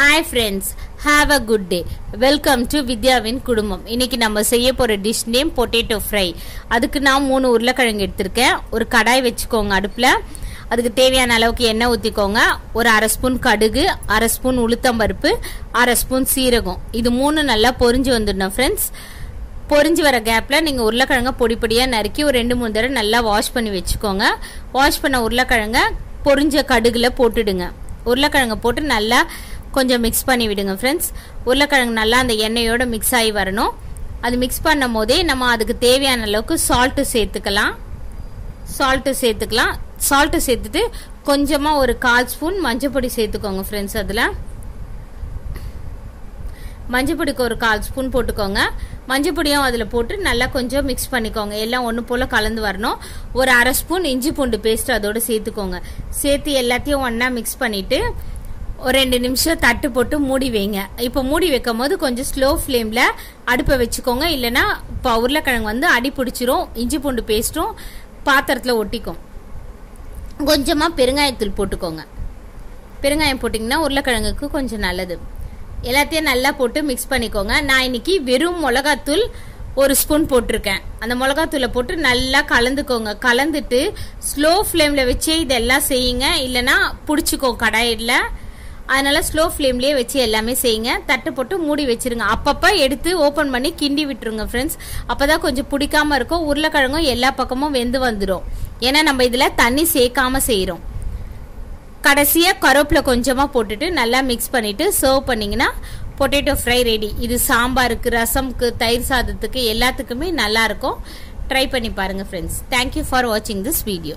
Hi friends have a good day welcome to வித்யாவின் குடும்பம் இன்னைக்கு நம்ம செய்ய போகிற டிஷ் நேம் பொட்டேட்டோ ஃப்ரை அதுக்கு நான் மூணு உருளைக்கிழங்கு எடுத்திருக்கேன். ஒரு கடாய் வச்சுக்கோங்க அடுப்பில். அதுக்கு தேவையான அளவுக்கு எண்ணெய் ஊற்றிக்கோங்க ஒரு அரை ஸ்பூன் கடுகு அரை ஸ்பூன் உளுத்தம்பருப்பு அரை ஸ்பூன் சீரகம். இது மூணு நல்லா பொரிஞ்சு வந்துடணும் ஃப்ரெண்ட்ஸ் பொரிஞ்சு வர கேப்பில் நீங்கள் உருளைக்கிழங்க பொடி பொடியாக நறுக்கி ஒரு ரெண்டு மூணு தடவை நல்லா வாஷ் பண்ணி வச்சுக்கோங்க. வாஷ் பண்ண உருளைக்கிழங்க பொரிஞ்ச கடுகில் போட்டுடுங்க. உருளைக்கிழங்க போட்டு நல்லா கொஞ்சம் மிக்ஸ் பண்ணி விடுங்க ஃப்ரெண்ட்ஸ் உருளைக்கிழங்கு நல்லா அந்த எண்ணெயோட மிக்ஸ் ஆகி வரணும். அது மிக்ஸ் பண்ணும் போதே நம்ம அதுக்கு தேவையான அளவுக்கு சால்ட்டு சேர்த்துக்கலாம். சால்ட்டு சேர்த்துக்கலாம். சால்ட்டு சேர்த்துட்டு கொஞ்சமாக ஒரு கால் ஸ்பூன் மஞ்சப்பொடி சேர்த்துக்கோங்க ஃப்ரெண்ட்ஸ் அதில். மஞ்சப்பொடிக்கு ஒரு கால் ஸ்பூன் போட்டுக்கோங்க. மஞ்சப்பொடியும் அதில் போட்டு நல்லா கொஞ்சம் மிக்ஸ் பண்ணிக்கோங்க. எல்லாம் ஒன்று போல் கலந்து வரணும். ஒரு அரை ஸ்பூன் இஞ்சி பூண்டு பேஸ்ட் அதோடு சேர்த்துக்கோங்க. சேர்த்து எல்லாத்தையும் ஒன்றா மிக்ஸ் பண்ணிவிட்டு ஒரு ரெண்டு நிமிஷம் தட்டு போட்டு மூடி வைங்க. இப்போ மூடி வைக்கும் போது கொஞ்சம் ஸ்லோ ஃப்ளேமில் அடுப்பை வச்சுக்கோங்க. இல்லைன்னா இப்போ உருளைக்கிழங்கு வந்து அடி பிடிச்சிரும் இஞ்சி பூண்டு பேஸ்ட்டும் பாத்திரத்தில் ஒட்டிக்கும். கொஞ்சமாக பெருங்காயத்தூள் போட்டுக்கோங்க. பெருங்காயம் போட்டிங்கன்னா உருளைக்கிழங்குக்கு கொஞ்சம் நல்லது. எல்லாத்தையும் நல்லா போட்டு மிக்ஸ் பண்ணிக்கோங்க. நான் இன்னைக்கு வெறும் மிளகாத்தூள் ஒரு ஸ்பூன் போட்டிருக்கேன். அந்த மிளகாத்தூளை போட்டு நல்லா கலந்துக்கோங்க. கலந்துட்டு ஸ்லோ ஃப்ளேமில் வச்சே இதெல்லாம் செய்யுங்க. இல்லைன்னா பிடிச்சிக்கோ கடாயில். அதனால ஸ்லோ ஃப்ளேம்லேயே வச்சு எல்லாமே செய்யுங்க. தட்டு போட்டு மூடி வச்சிருங்க. அப்பப்போ எடுத்து ஓப்பன் பண்ணி கிண்டி விட்டுருங்க ஃப்ரெண்ட்ஸ் அப்போதான் கொஞ்சம் பிடிக்காம இருக்கும். உருளைக்கிழங்கும் எல்லா பக்கமும் வெந்து வந்துடும் ஏன்னா நம்ம இதில் தண்ணி சேர்க்காம செய்கிறோம் கடைசியாக கருவேப்பிலை கொஞ்சமாக போட்டுட்டு நல்லா மிக்ஸ் பண்ணிவிட்டு சர்வ் பண்ணிங்கன்னா பொட்டேட்டோ ஃப்ரை ரெடி இது சாம்பாருக்கு ரசம்க்கு தயிர் சாதத்துக்கு எல்லாத்துக்குமே நல்லாயிருக்கும் ட்ரை பண்ணி பாருங்கள் ஃப்ரெண்ட்ஸ் தேங்க்யூ ஃபார் வாட்சிங் திஸ் வீடியோ